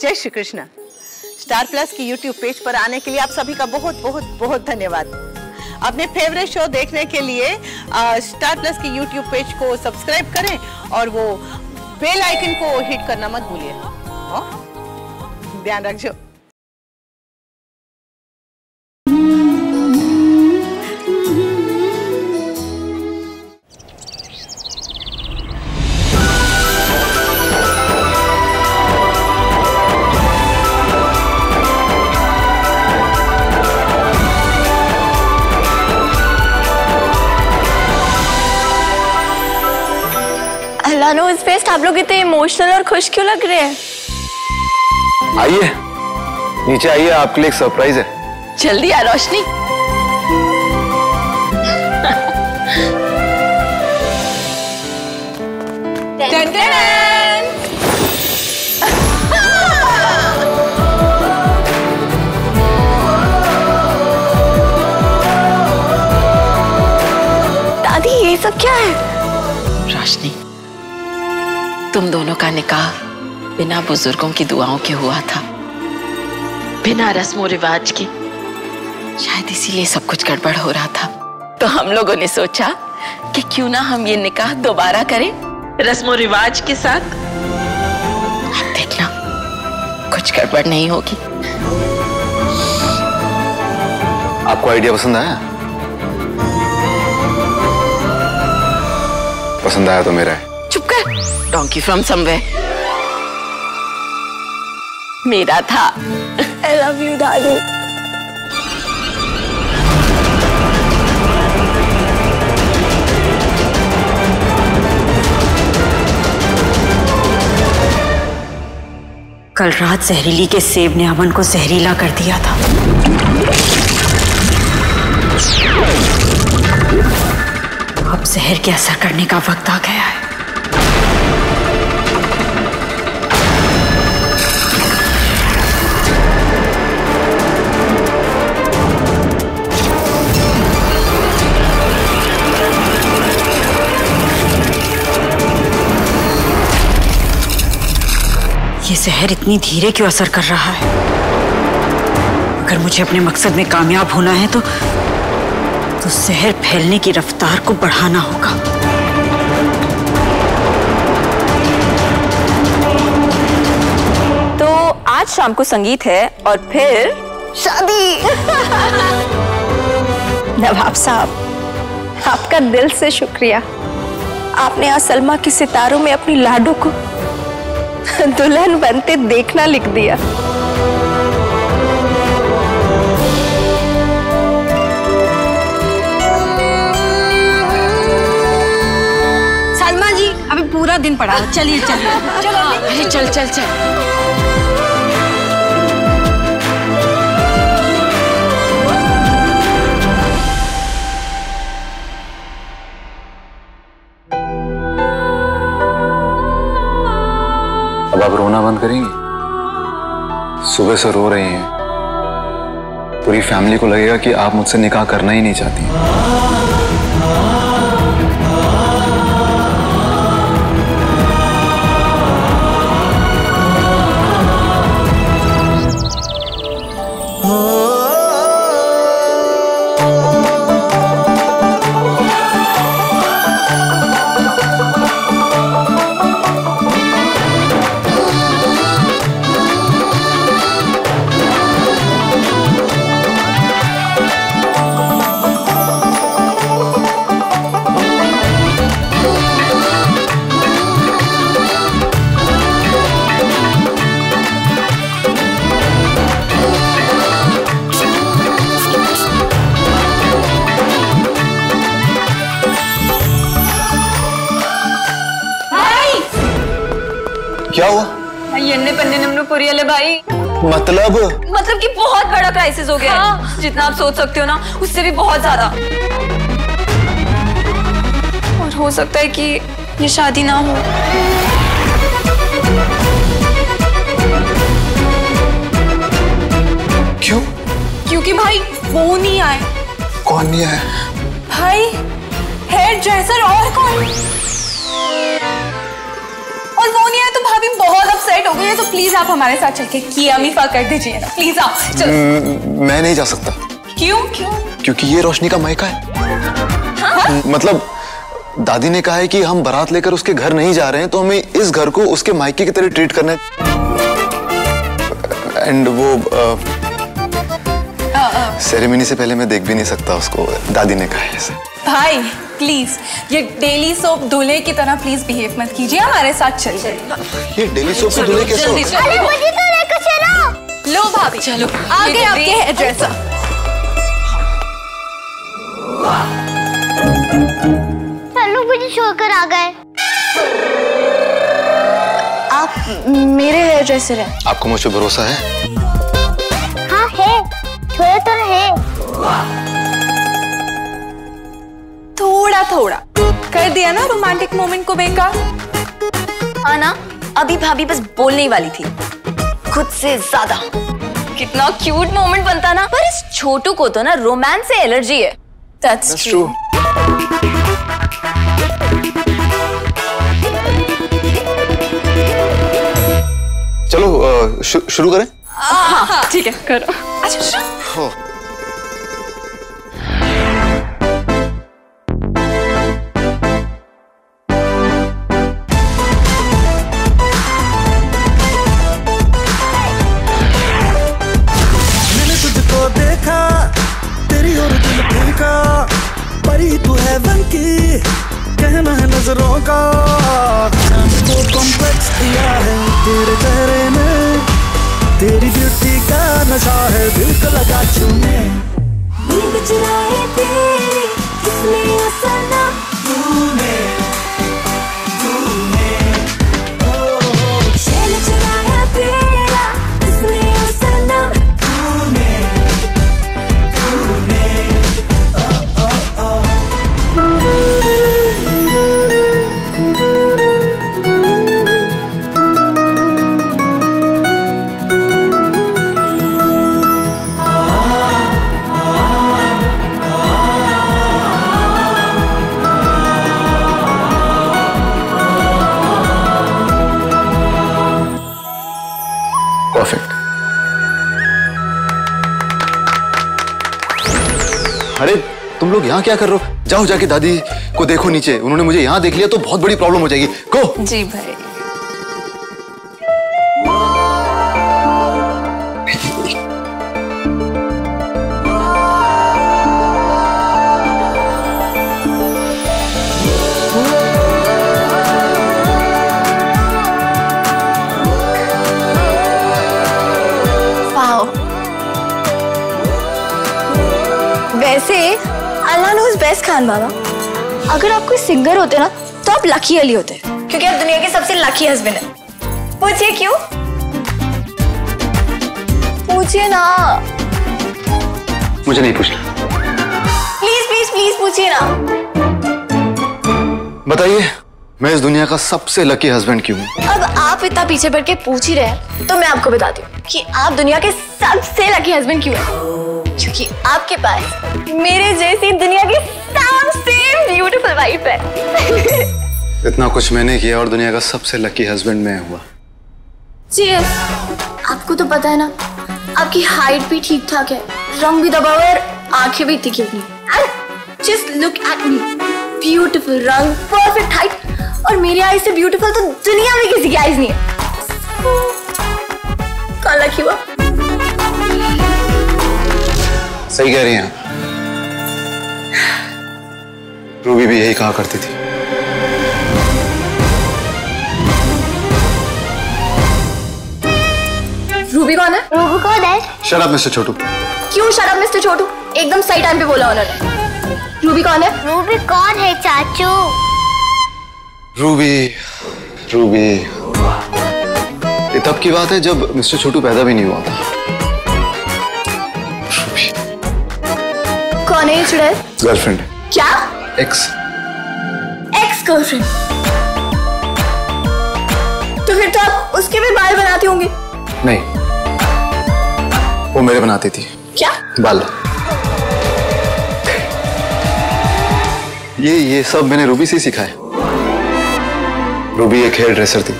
जय Shri Krishna. Star Plus की YouTube page पर आने के लिए आप सभी का बहुत बहुत बहुत धन्यवाद। अपने फेवरेट शो देखने के लिए आ, स्टार प्लस की यूट्यूब पेज को सब्सक्राइब करें और वो बेल आइकन को हिट करना मत भूलिए। हाँ? ध्यान रखो अल्लाह इस फेस्ट आप लोग इतने इमोशनल और खुश क्यों लग रहे हैं? आइए। नीचे आइए आपके लिए एक सरप्राइज़ है। जल्दी आ रोशनी। दादी ये सब क्या है? तुम दोनों का निकाह बिना बुज़ुर्गों की दुआओं के हुआ था। बिना रस्मों रिवाज के। शायद इसीलिए सब कुछ गड़बड़ हो रहा था। तो हम लोगों ने सोचा कि क्यों ना हम ये निकाह दोबारा करें, रस्मों रिवाज के साथ। देखना, कुछ गड़बड़ नहीं होगी। आपको आइडिया पसंद आया? पसंद आया तो मेरा है। डोंकी फ्रॉम समवेयर मेरा था आई लव यू दादी कल रात जहरीली के सेब ने अमन को जहरीला कर दिया था। अब जहर के असर करने का वक्त आ गया है। जहर इतनी धीरे क्यों असर कर रहा है? अगर मुझे अपने मकसद में कामयाब होना है तो तो जहर फैलने की रफ्तार को बढ़ाना होगा। तो आज शाम को संगीत है और फिर शादी। नवाब साहब, आपका दिल से शुक्रिया। आपने आज सलमा के सितारों में अपनी लाडू को दुल्हन बनते देखना लिख दिया। सलमा जी अभी पूरा दिन पड़ा चलिए चलिए। चलो अरे चल चल चल। अब आप रोना बंद करेंगे? सुबह से रो रहे हैं। पूरी फैमिली को लगेगा कि आप मुझसे निकाह करना ही नहीं चाहती है भाई। मतलब? मतलब कि बहुत बड़ा क्राइसिस हो गया हाँ। है। जितना आप सोच सकते हो ना उससे भी बहुत ज़्यादा। और हो सकता है कि ये शादी ना हो। क्यों? क्योंकि भाई वो नहीं आए। कौन नहीं आए भाई हेयर ड्रेसर और कौन? और वो नहीं आए तो भाभी बहुत सेट हो गई है तो प्लीज़ आप हमारे साथ चल के किया मीफा कर दीजिए ना। प्लीज़ आप चलो। मैं नहीं जा सकता। क्यों? क्यों? क्योंकि ये रोशनी का मायका है। मतलब दादी ने कहा है कि हम बारात लेकर उसके घर नहीं जा रहे हैं तो हमें इस घर को उसके मायके की तरह ट्रीट करना है। एंड वो सेरेमनी से पहले मैं देख भी नहीं सकता उसको। दादी ने कहा है ऐसे। भाई प्लीज़ ये डेली सोप दूल्हे की तरह प्लीज़ बिहेव मत कीजिए हमारे साथ चलिए ये डेली सोप के दूल्हे कैसे जल्दी होते मुझे तो लेकर चलो। लो भाभी। चलो आगे आपके हेयर ड्रेसर चलो मुझे छोड़कर आ गए। आप मेरे हेयर ड्रेसर हैं आपको मुझ पर भरोसा है? हाँ है। थोड़ा तो है थोड़ा थोड़ा। कर दिया ना रोमांटिक मोमेंट को बेकार। हाँ ना अभी भाभी बस बोलने ही वाली थी। खुद से ज़्यादा। कितना क्यूट मोमेंट बनता ना। पर इस छोटू को तो ना रोमांस से एलर्जी है। दैट्स ट्रू चलो अ, शु- शुरू करें। हाँ ठीक है करो। अच्छा लोग यहाँ क्या कर रहे हो? जाओ जाके दादी को देखो नीचे। उन्होंने मुझे यहाँ देख लिया तो बहुत बड़ी प्रॉब्लम हो जाएगी। को जी भाई। खान बाबा। अगर आप कोई सिंगर होते ना तो आप लकी अली होते। क्योंकि आप दुनिया के सबसे लकी हस्बैंड हैं। पूछिए क्यों? पूछिए ना। मुझे नहीं पूछना। प्लीज़ प्लीज़ प्लीज़ पूछिए ना। बताइए मैं इस दुनिया का सबसे लकी हस्बैंड क्यों हूँ? अब आप इतना पीछे पड़ के पूछ ही रहे हैं तो मैं आपको बताती हूँ कि आप दुनिया के सबसे लकी हस्बैंड क्यों हैं? क्योंकि आपके पास मेरे जैसी दुनिया की सबसे ब्यूटीफुल वाइफ है. इतना कुछ मैंने किया और दुनिया का सबसे लकी हस्बैंड मैं हुआ। जी आपको तो पता है ना आपकी हाइट भी ठीक ठाक है। रंग भी दबा हुआ है और आँखें भी इतनी क्यूट नहीं just look at me beautiful रंग परफेक्ट हाइट और मेरी आईज से ब्यूटीफुल तो दुनिया में किसी की आईज नहीं है। कौन लकी हुआ। सही कह रही हैं रूबी भी यही कहा करती थी। रूबी कौन है? रूबी कौन है शराब मिस्टर छोटू क्यों शराब मिस्टर छोटू एकदम सही टाइम पे बोला उन्होंने। रूबी कौन है? रूबी कौन है चाचू? Ruby Ruby. ये तब की बात है जब मिस्टर छोटू पैदा भी नहीं हुआ था। कौन है ये चुड़ैल गर्लफ्रेंड क्या? एक्स एक्स गर्लफ्रेंड तो फिर तो आप उसके भी बाल बनाती होंगे। नहीं। वो मेरे बनाती थी। क्या? बाल। ये ये सब मैंने रूबी से सीखा है। रूबी एक हेयर ड्रेसर थी।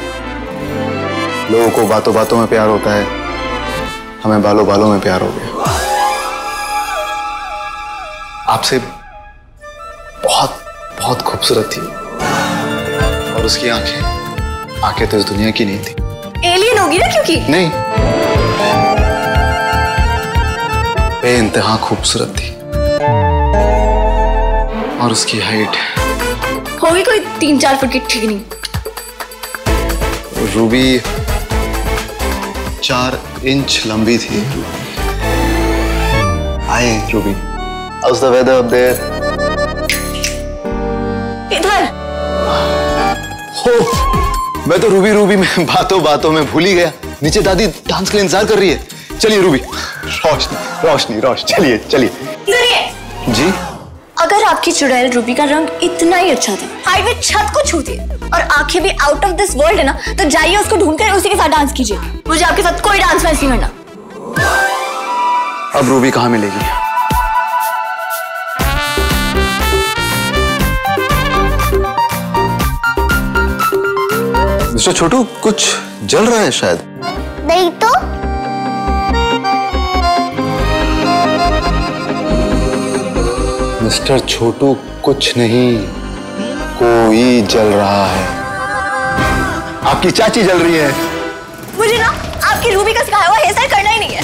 लोगों को बातों बातों में प्यार होता है। हमें बालों बालों में प्यार हो गया। आपसे बहुत बहुत खूबसूरत थी। और उसकी आँखें आँखें तो इस दुनिया की नहीं थी। एलियन होगी ना क्योंकि? नहीं। बे इंतहा खूबसूरत थी। और उसकी हाइट होगी कोई तीन चार फुट की ठीक नहीं। रूबी चार इंच लंबी थी। Hi Ruby. How's the weather up there इधर। हो मैं तो रूबी रूबी में बातों बातों में भूल ही गया। नीचे दादी डांस के लिए इंतज़ार कर रही है। चलिए रूबी रोशनी रोशनी रोशनी चलिए चलिए। जी? अगर आपकी चुड़ैल रूबी का रंग इतना ही अच्छा था हाइट में छत को छूती है और आँखें भी आउट ऑफ़ दिस वर्ल्ड है ना तो जाइए उसको ढूंढ कर उसी के साथ डांस कीजिए। मुझे आपके साथ कोई डांस मैच नहीं करना अब रूबी कहाँ मिलेगी? मिस्टर छोटू कुछ जल रहा है शायद। नहीं तो? मिस्टर छोटू कुछ नहीं कोई जल रहा है। आपकी चाची जल रही है। मुझे ना आपकी रूबी का सिखाया हुआ हेयर स्टाइल करना ही नहीं है।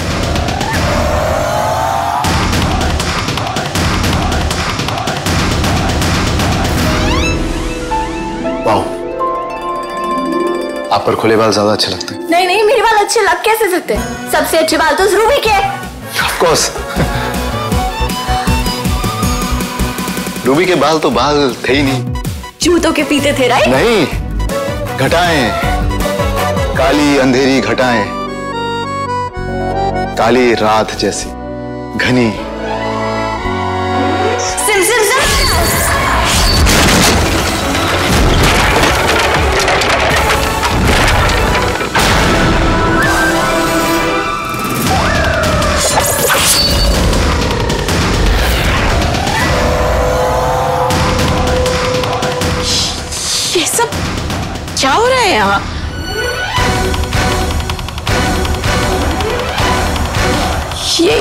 आप पर खुले बाल ज़्यादा अच्छे लगते हैं। नहीं नहीं मेरे बाल अच्छे लग कैसे सकते हैं? सबसे अच्छे बाल तो रूबी के। ऑफ़ कोर्स रूबी के बाल तो बाल थे ही नहीं। जूतों के पीते थे राइट नहीं। घटाएँ। काली अंधेरी घटाएँ। काली रात जैसी। घनी। ये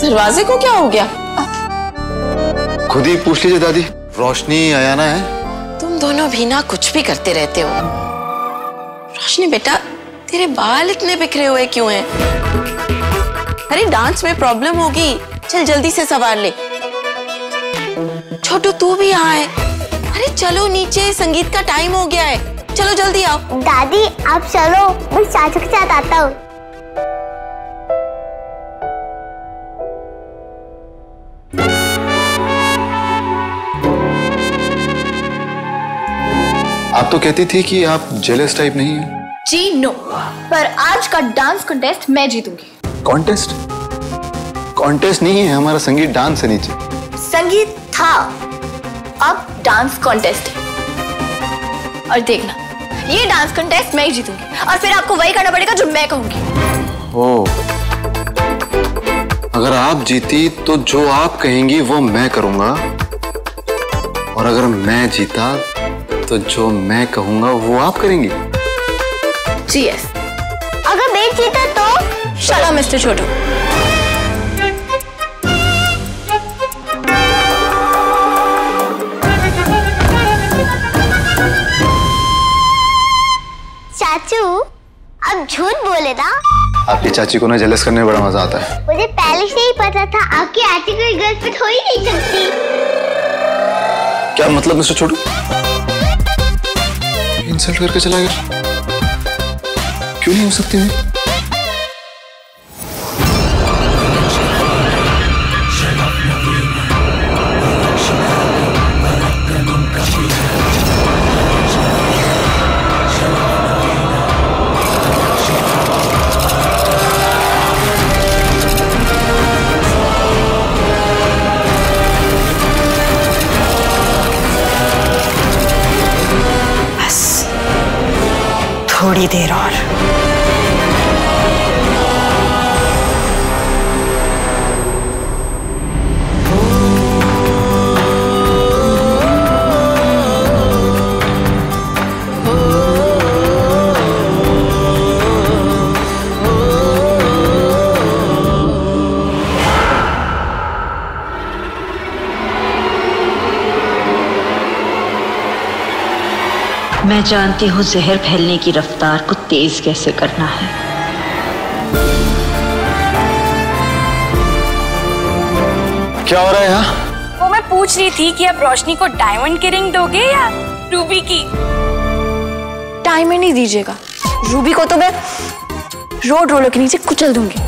दरवाजे को क्या हो गया? खुद ही पूछ लीजिए दादी। रोशनी अयाना है। तुम दोनों भी ना कुछ भी करते रहते हो। रोशनी बेटा तेरे बाल इतने बिखरे हुए क्यों हैं? अरे डांस में प्रॉब्लम होगी। चल जल्दी से सवार ले। छोटू तू भी यहाँ है। अरे चलो नीचे संगीत का टाइम हो गया है। चलो जल्दी आओ। दादी आप चलो। मैं चाचू के साथ आता हूँ। आप तो कहती थी कि आप जेलस टाइप नहीं है। जी नो पर आज का डांस कॉन्टेस्ट मैं जीतूँगी। कॉन्टेस्ट कॉन्टेस्ट नहीं है हमारा संगीत डांस है नीचे। संगीत था। अब डांस कॉन्टेस्ट है। और देखना ये डांस कॉन्टेस्ट मैं ही जीतूँगी। और फिर आपको वही करना पड़ेगा जो मैं कहूँगी। ओ। अगर आप जीती तो जो आप कहेंगी वो मैं करूँगा। और अगर मैं जीता तो जो मैं कहूँगा वो आप करेंगी। जी यस अगर मैं जीता तो शला मिस्टर छोटू। चाचू अब झूठ बोले ना। आपकी चाची को ना जेलस करने में बड़ा मज़ा आता है। मुझे पहले से ही पता था आपकी आंटी कोई गर्लफ्रेंड हो ही नहीं सकती। क्या मतलब मिस्टर छोटू? इंसल्ट करके चला गया। क्यों नहीं हो सकती मैं? थोड़ी देर और। मैं जानती हूँ जहर फैलने की रफ्तार को तेज कैसे करना है। क्या हो रहा है यहाँ? वो मैं पूछ रही थी कि आप रोशनी को डायमंड की रिंग दोगे या रूबी की? डायमंड ही दीजिएगा। रूबी को तो मैं रोड रोलर के नीचे कुचल दूँगी।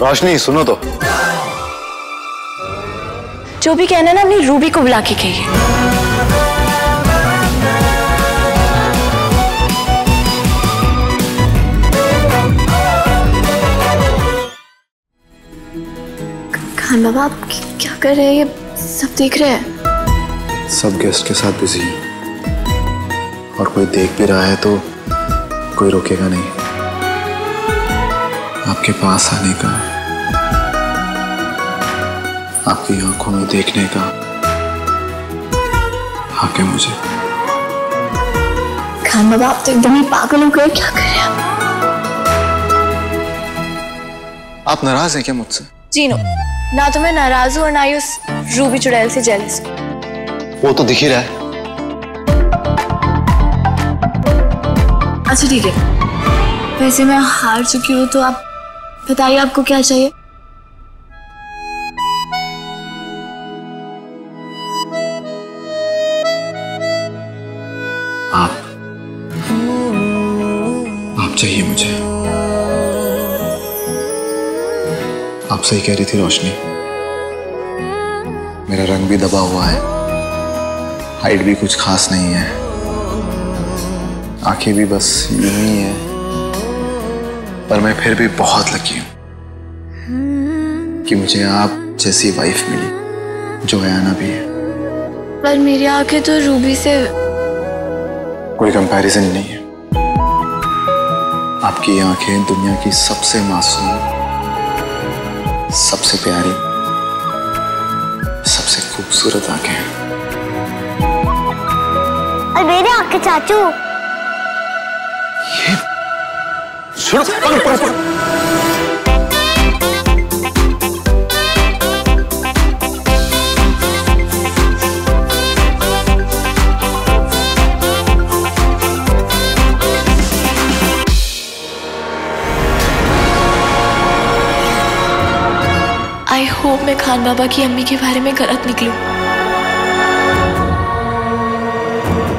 रोशनी सुनो तो। जो भी कहना है ना अपनी रूबी को बुला के कहिए। खान बाबा आप क्या कर रहे हैं? ये सब देख रहे हैं। सब गेस्ट के साथ बिज़ी हैं और कोई देख भी रहा है तो कोई रोकेगा नहीं। आपके पास आने का आपकी आँखों में देखने का है मुझे। खान बाबा आप तो एकदम ही पागल हो गए क्या कर रहे हैं? आप? नाराज़ हैं क्या मुझसे? जी नो तो मैं नाराज़ हूँ और ना ही उस रूबी चुड़ैल से जेलस वो तो दिख ही रहा है। अच्छा ठीक है। वैसे मैं हार चुकी हूँ तो आप बताइए आपको क्या चाहिए? आप आप चाहिए मुझे। सही कह रही थी रोशनी। मेरा रंग भी दबा हुआ है। हाइट भी कुछ खास नहीं है। आँखें भी बस यूँ ही है। पर मैं फिर भी बहुत लकी हूँ कि मुझे आप जैसी वाइफ मिली जो हयाना भी है। पर मेरी आँखें तो रूबी से कोई कंपैरिजन नहीं है। आपकी आँखें दुनिया की सबसे मासूम सबसे प्यारी सबसे खूबसूरत आँखें हैं और मेरे आँखें चाचू ये सुन पकड़ पकड़ो। मैं खान बाबा की अम्मी के बारे में गलत निकलूं।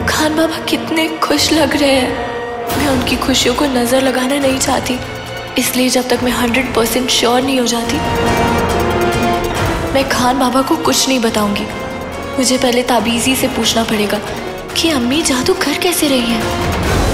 खान बाबा कितने खुश लग रहे हैं। मैं उनकी खुशियों को नज़र लगाना नहीं चाहती। इसलिए जब तक मैं हंड्रेड परसेंट श्योर नहीं हो जाती, मैं खान बाबा को कुछ नहीं बताऊँगी। मुझे पहले ताबीजी से पूछना पड़ेगा कि अम्मी जादू कर कैसे रही हैं?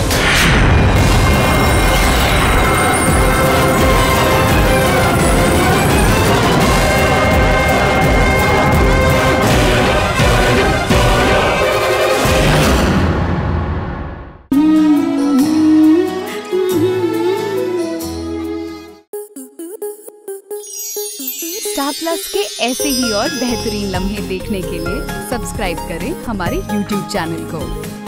प्लस के ऐसे ही और बेहतरीन लम्हे देखने के लिए सब्सक्राइब करें हमारे यूट्यूब चैनल को।